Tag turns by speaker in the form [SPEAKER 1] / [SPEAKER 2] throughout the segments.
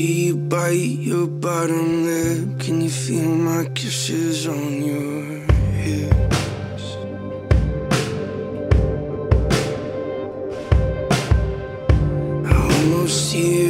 [SPEAKER 1] You bite your bottom lip Can you feel my kisses on your hips? I almost
[SPEAKER 2] see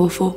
[SPEAKER 2] 伯
[SPEAKER 3] 父